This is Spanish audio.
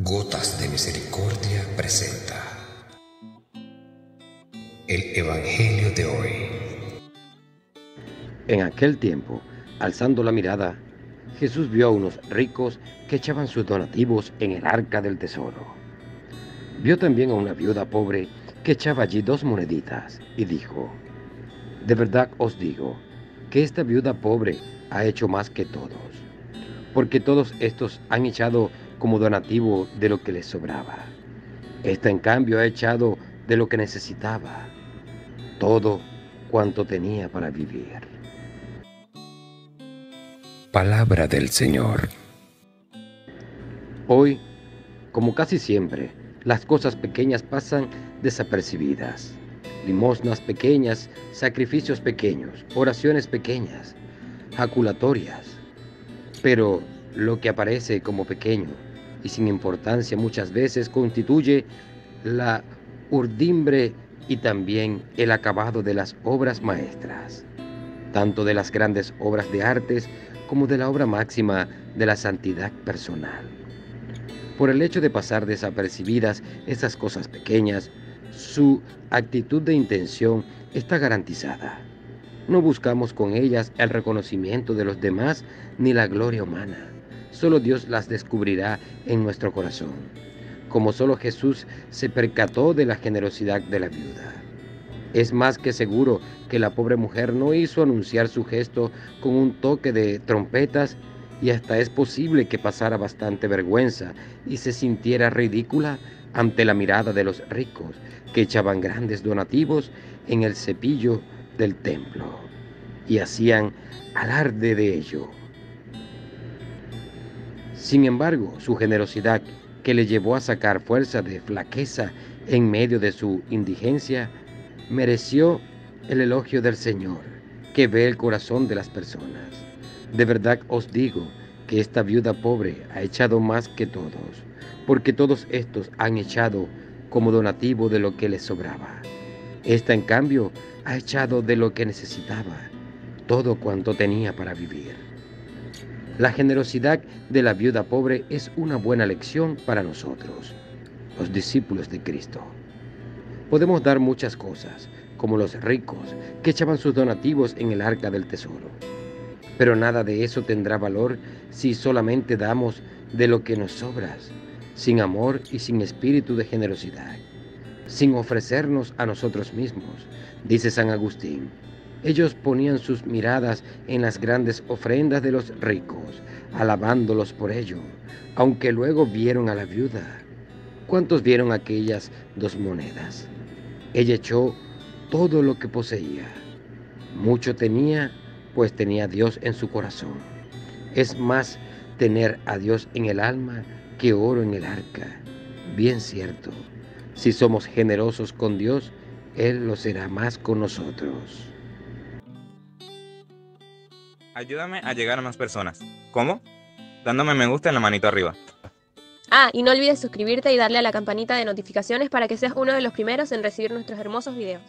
Gotas de Misericordia presenta el Evangelio de hoy. En aquel tiempo, alzando la mirada, Jesús vio a unos ricos que echaban sus donativos en el arca del tesoro. Vio también a una viuda pobre que echaba allí dos moneditas y dijo, De verdad os digo que esta viuda pobre ha hecho más que todos, porque todos estos han echado como donativo de lo que les sobraba. Esta en cambio ha echado de lo que necesitaba, todo cuanto tenía para vivir. Palabra del Señor. Hoy, como casi siempre, las cosas pequeñas pasan desapercibidas. Limosnas pequeñas, sacrificios pequeños, oraciones pequeñas, jaculatorias. Pero lo que aparece como pequeño y sin importancia muchas veces constituye la urdimbre y también el acabado de las obras maestras, tanto de las grandes obras de artes como de la obra máxima de la santidad personal. Por el hecho de pasar desapercibidas estas cosas pequeñas, su actitud de intención está garantizada. No buscamos con ellas el reconocimiento de los demás ni la gloria humana. Solo Dios las descubrirá en nuestro corazón, como solo Jesús se percató de la generosidad de la viuda. Es más que seguro que la pobre mujer no hizo anunciar su gesto con un toque de trompetas y hasta es posible que pasara bastante vergüenza y se sintiera ridícula ante la mirada de los ricos que echaban grandes donativos en el cepillo del templo y hacían alarde de ello. Sin embargo, su generosidad, que le llevó a sacar fuerza de flaqueza en medio de su indigencia, mereció el elogio del Señor, que ve el corazón de las personas. De verdad os digo que esta viuda pobre ha echado más que todos, porque todos estos han echado como donativo de lo que les sobraba. Esta, en cambio, ha echado de lo que necesitaba, todo cuanto tenía para vivir. La generosidad de la viuda pobre es una buena lección para nosotros, los discípulos de Cristo. Podemos dar muchas cosas, como los ricos que echaban sus donativos en el arca del tesoro. Pero nada de eso tendrá valor si solamente damos de lo que nos sobra, sin amor y sin espíritu de generosidad, sin ofrecernos a nosotros mismos, dice San Agustín. Ellos ponían sus miradas en las grandes ofrendas de los ricos, alabándolos por ello, aunque luego vieron a la viuda. ¿Cuántos vieron aquellas dos monedas? Ella echó todo lo que poseía. Mucho tenía, pues tenía a Dios en su corazón. Es más tener a Dios en el alma que oro en el arca. Bien cierto, si somos generosos con Dios, Él lo será más con nosotros. Ayúdame a llegar a más personas. ¿Cómo? Dándome me gusta en la manito arriba. Ah, y no olvides suscribirte y darle a la campanita de notificaciones para que seas uno de los primeros en recibir nuestros hermosos videos.